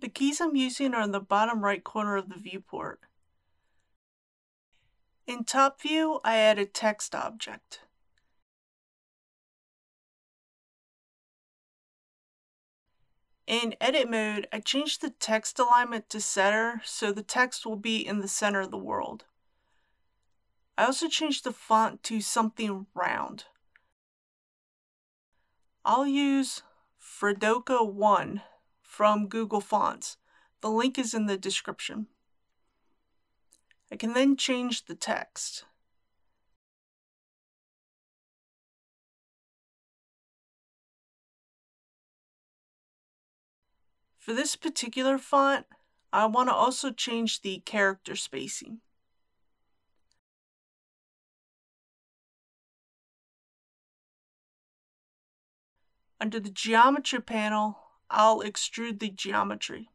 The keys I'm using are in the bottom right corner of the viewport. In top view, I add a text object. In edit mode, I change the text alignment to center so the text will be in the center of the world. I also change the font to something round. I'll use Fredoka 1 from Google Fonts. The link is in the description. I can then change the text. For this particular font, I want to also change the character spacing. Under the geometry panel, I'll extrude the geometry.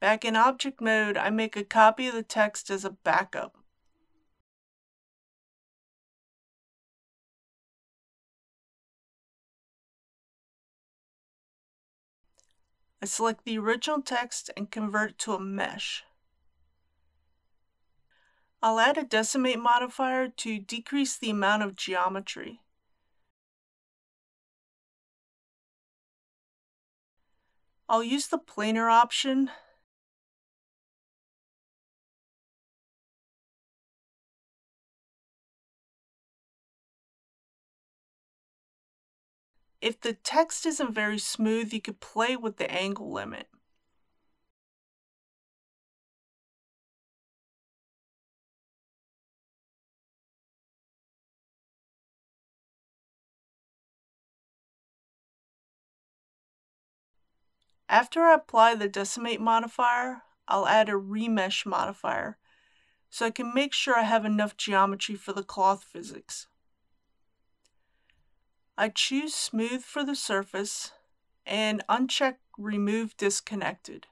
Back in object mode, I make a copy of the text as a backup. I select the original text and convert it to a mesh. I'll add a decimate modifier to decrease the amount of geometry. I'll use the planar option If the text isn't very smooth, you could play with the angle limit. After I apply the decimate modifier, I'll add a remesh modifier so I can make sure I have enough geometry for the cloth physics. I choose smooth for the surface and uncheck remove disconnected.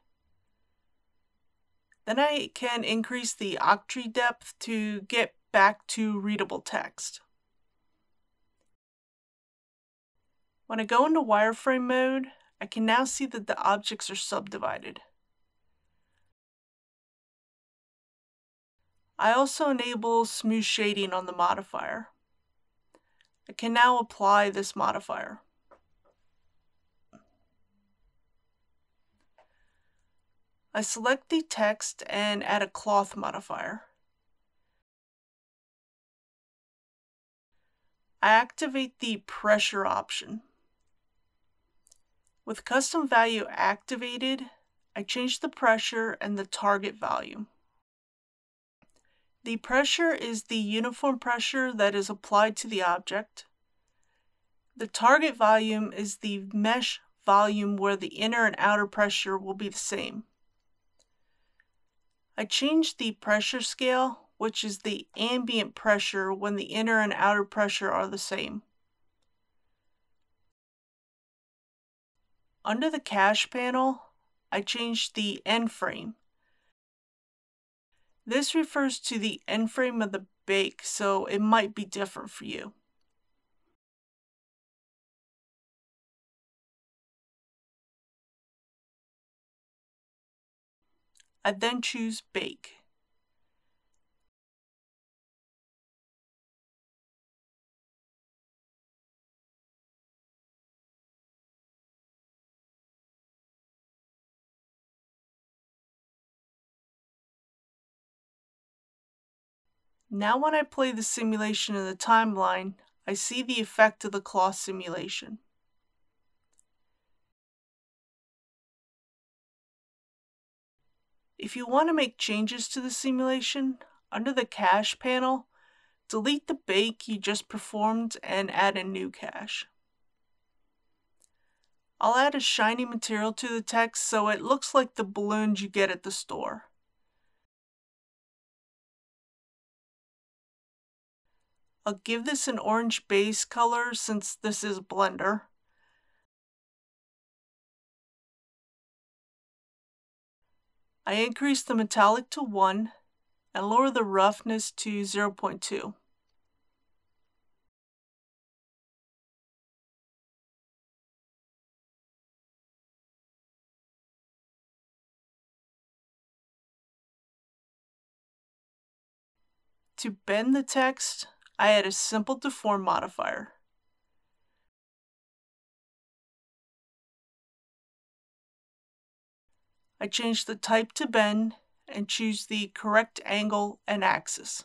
Then I can increase the octree depth to get back to readable text. When I go into wireframe mode, I can now see that the objects are subdivided. I also enable smooth shading on the modifier. I can now apply this modifier. I select the text and add a cloth modifier. I activate the pressure option. With custom value activated, I change the pressure and the target value. The pressure is the uniform pressure that is applied to the object. The target volume is the mesh volume where the inner and outer pressure will be the same. I change the pressure scale, which is the ambient pressure when the inner and outer pressure are the same. Under the cache panel, I change the end frame, this refers to the end frame of the bake, so it might be different for you. I then choose Bake. Now when I play the simulation in the timeline, I see the effect of the cloth simulation. If you want to make changes to the simulation, under the cache panel, delete the bake you just performed and add a new cache. I'll add a shiny material to the text so it looks like the balloons you get at the store. I'll give this an orange base color since this is Blender. I increase the metallic to 1 and lower the roughness to 0.2. To bend the text, I add a simple deform modifier. I change the type to bend and choose the correct angle and axis.